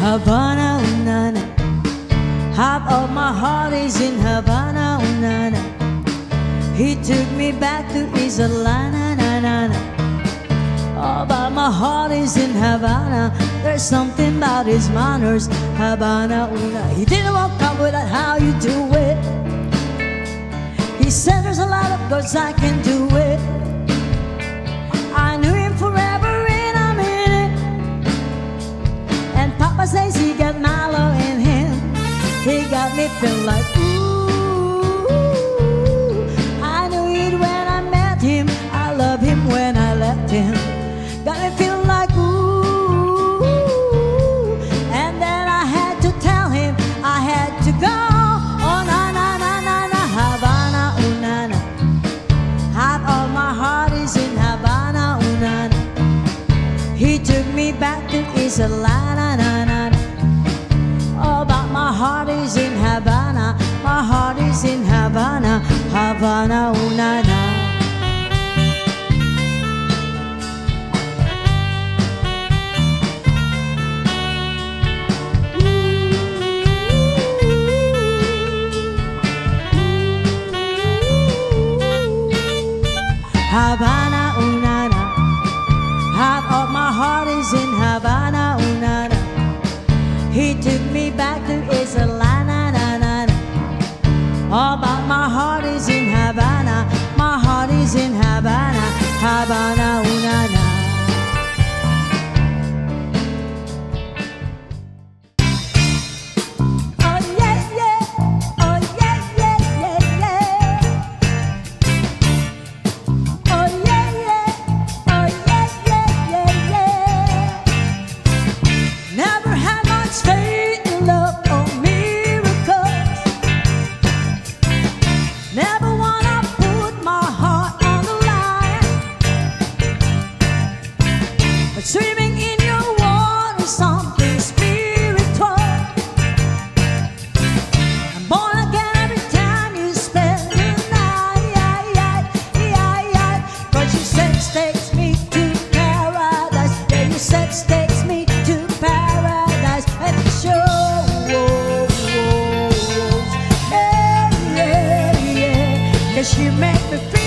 Havana, ooh, na, na. Half of my heart is in Havana, ooh, na, na. He took me back to East Atlanta, na, na, na. Oh, but my heart is in Havana. There's something about his manners, Havana, ooh, na. He didn't walk up with that, how you do it. He said there's a lot of girls I can do got me feeling like ooh. I knew it when I met him. I love him when I left him. Got me feeling like ooh. And then I had to tell him I had to go. Oh na na na na na Havana, ooh na na. Half of my heart is in Havana, ooh na na. He took me back to East Atlanta, na na na. But my heart is in Havana, na. Havana, Takes me to paradise. And shows. Yeah, you make me feel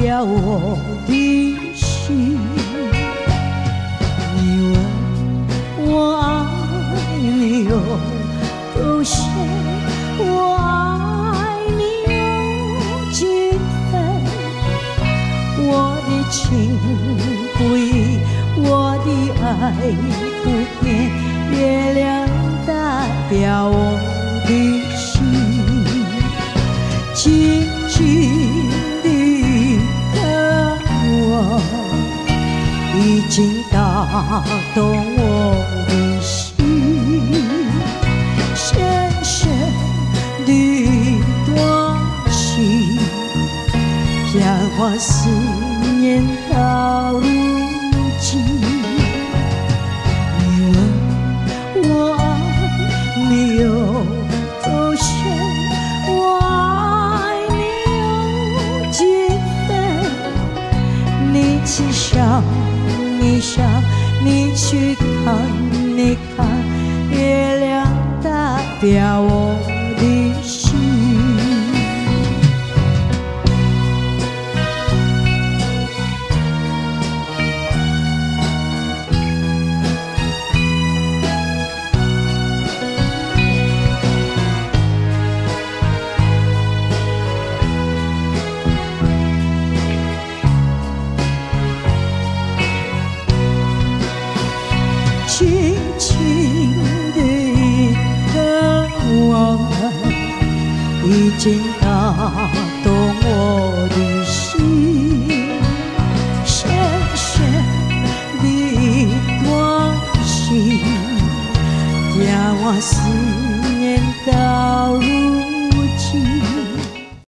表我的心。你问我爱你有多深，我爱你有几分？我的情不移，我的爱不变，月亮代表我已经打动我的心，深深的多情，让我思你，去看，你看，月亮代表我的心。见到